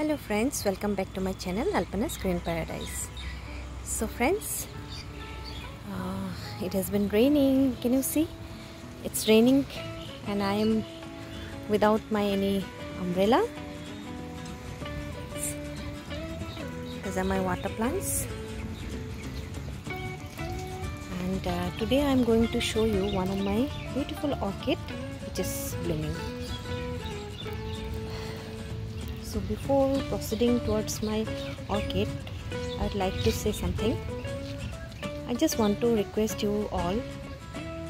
hello friends welcome back to my channel alpana's green paradise. So friends uh, it has been raining. Can you see? It's raining and i am without my any umbrella. These are my water plants. And uh, today i'm going to show you one of my beautiful orchid which is blooming so before proceeding towards my orchid I'd like to say something. I just want to request you all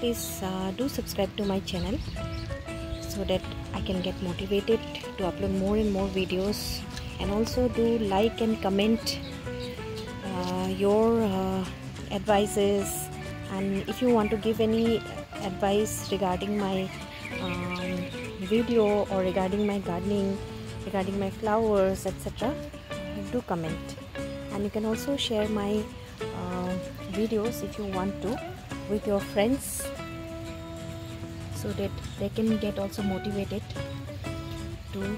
please uh, do subscribe to my channel so that I can get motivated to upload more and more videos. And also do like and comment uh, your uh, advices. And if you want to give any advice regarding my um, video or regarding my gardening regarding my flowers etc do comment. And you can also share my uh, videos if you want to with your friends so that they can get also motivated to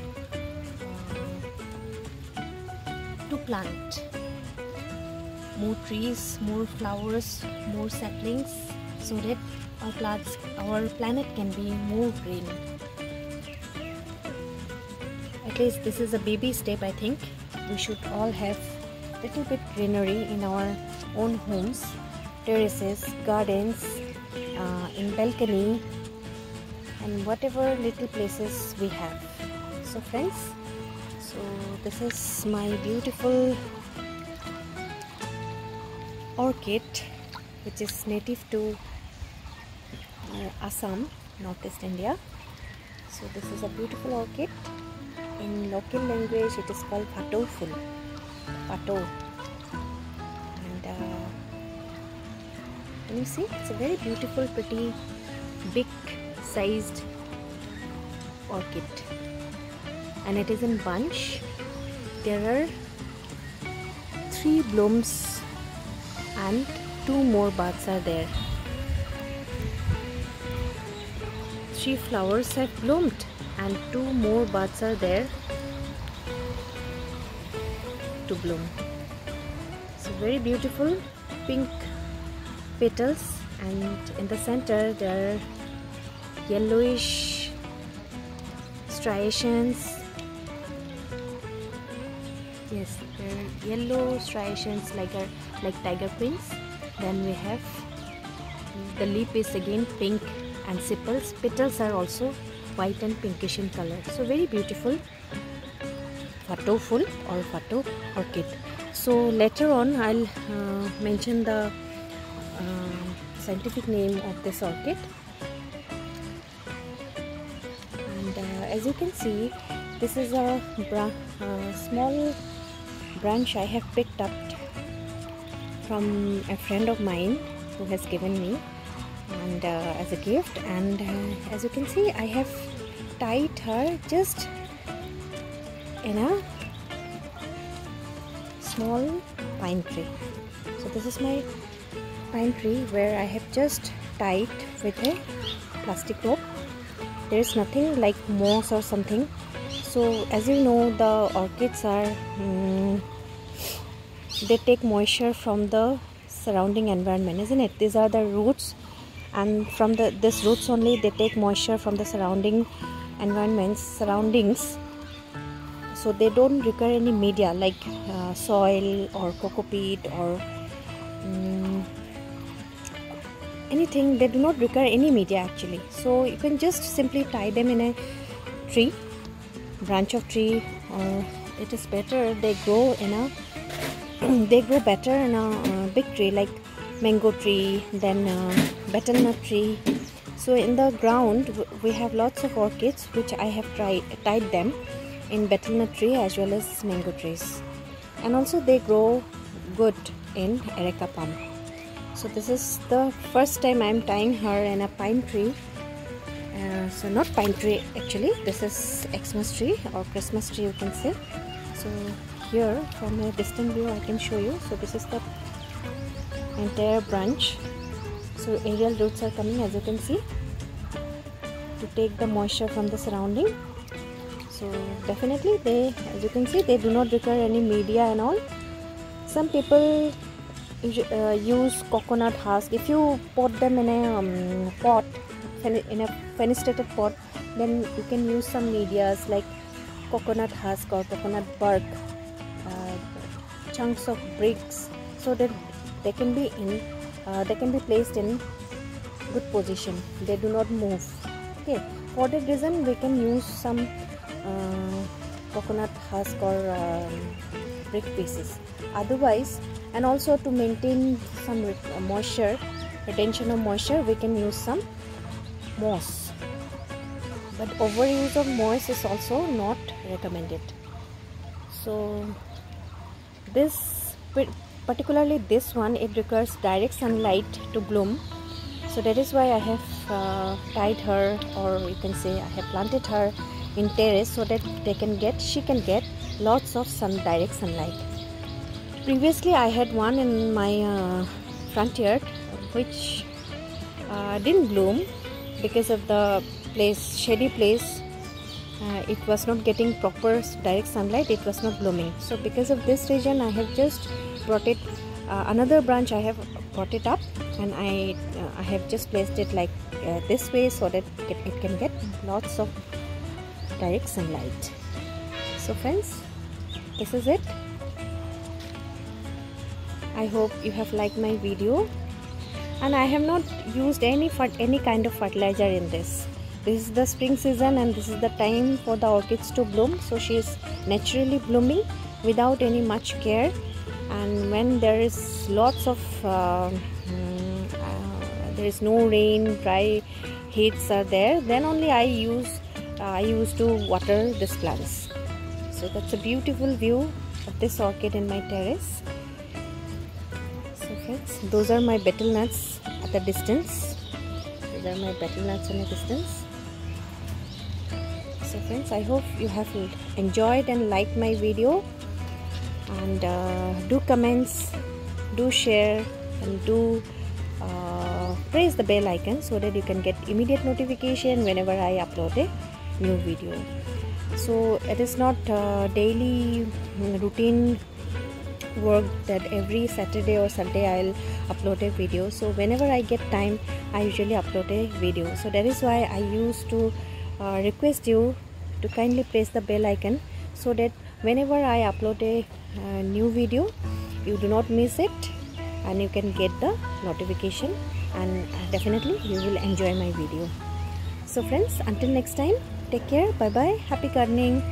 uh, to plant more trees more flowers more saplings so that our plants our planet can be more green at least this is a baby step I think. We should all have little bit greenery in our own homes terraces gardens uh, in balcony and whatever little places we have. So friends so this is my beautiful orchid which is native to uh, Assam northeast India. So this is a beautiful orchid in local language it is called Phato Phul. Phato. And uh, can you see? It's a very beautiful, pretty, big sized orchid. And it is in bunch. There are three blooms and two more buds are there. Three flowers have bloomed and two more buds are there to bloom. So very beautiful pink petals and in the center there are yellowish striations. Yes there are yellow striations like a like tiger queens. Then we have the leaf is again pink and sepals. Petals are also white and pinkish in color. So very beautiful. Phato Phul or Phato orchid. So later on i'll uh, mention the uh, scientific name of this orchid. And uh, as you can see this is a bra small branch i have picked up from a friend of mine who has given me and uh, as a gift. And uh, as you can see I have tied her just in a small pine tree. So this is my pine tree where I have just tied with a plastic rope. There is nothing like moss or something. So as you know the orchids are um, they take moisture from the surrounding environment isn't it? These are the roots and from the this roots only they take moisture from the surrounding environments surroundings. So they don't require any media like uh, soil or coco peat or um, anything. They do not require any media actually. So you can just simply tie them in a tree branch of tree or it is better they grow in a they grow better in a uh, big tree like mango tree then uh, betel nut tree so in the ground we have lots of orchids which i have tried tied them in betel nut tree as well as mango trees. And also they grow good in areca palm. So this is the first time i'm tying her in a pine tree. Uh, so not pine tree actually. This is xmas tree or christmas tree you can say. So here from a distant view i can show you. So this is the entire branch so aerial roots are coming as you can see to take the moisture from the surrounding. So definitely they as you can see they do not require any media and all. Some people uh, use coconut husk. If you pot them in a um, pot in a fenestrated pot then you can use some medias like coconut husk or coconut bark uh, chunks of bricks so that they can be in uh, they can be placed in good position. They do not move. Okay. For that reason we can use some uh, coconut husk or um, brick pieces. Otherwise and also to maintain some moisture retention of moisture we can use some moss. But overuse of moss is also not recommended. So this particularly this one it requires direct sunlight to bloom. So that is why I have uh, tied her or you can say I have planted her in terrace so that they can get she can get lots of sun direct sunlight. Previously I had one in my uh, front yard which uh, didn't bloom because of the place shady place. Uh, it was not getting proper direct sunlight it was not blooming. So because of this reason I have just brought it uh, another branch I have brought it up and I uh, I have just placed it like uh, this way so that it, it can get lots of direct sunlight. So friends this is it. I hope you have liked my video and I have not used any any kind of fertilizer in this. This is the spring season and this is the time for the orchids to bloom so she is naturally blooming without any much care and when there is lots of uh, there is no rain dry heats are there then only I use uh, I used to water this plants. So that's a beautiful view of this orchid in my terrace. So friends those are my betel nuts at the distance. These are my betel nuts in the distance. So friends I hope you have enjoyed and liked my video and uh, do comments do share and do press the bell icon so that you can get immediate notification whenever I upload a new video. So it is not uh, daily routine work that every Saturday or Sunday I'll upload a video. So whenever I get time I usually upload a video. So that is why I used to uh, request you to kindly press the bell icon so that whenever I upload a new video. You do not miss it and you can get the notification and definitely you will enjoy my video. So friends until next time take care bye bye happy gardening